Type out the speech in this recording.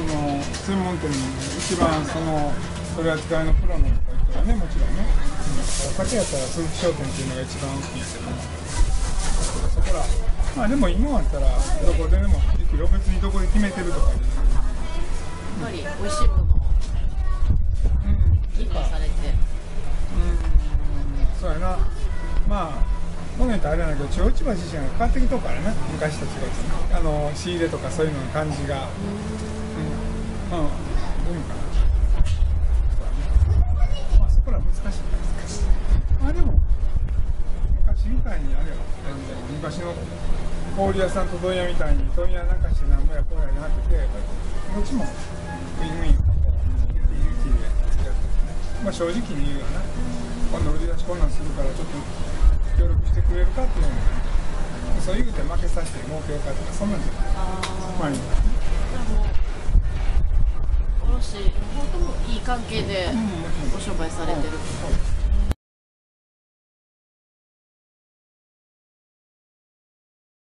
専門店に一番その取り扱いのプロのとか言ったらねもちろんね、うん、酒やったら鈴木商店っていうのが一番大きいんですけどそこらまあでも今だったらどこででもいいけど別にどこで決めてるとかじゃないやっぱり美味しいものをうん。理解されてうん。そうやな。まあこの人あれなんだけど町市場自身が変わってきとうからね昔と違ってあの仕入れとかそういうのの感じがうん。どういうかなねまあそこら難しい難しいまあでも昔みたいにあれよあの昔の氷屋さん。と問屋みたいに問屋なん。かしてなん。ぼやこうやじゃなくてどっちもウィンウィンっていう気でやっててねまあ正直に言うよな今度売り出しこん。なん。するからちょっと協力してくれるかっていうのもそういうて負けさせて儲けようかとかそん。なん。じゃないああまあいいともいい関係でうんもちろんお商売されてる。そう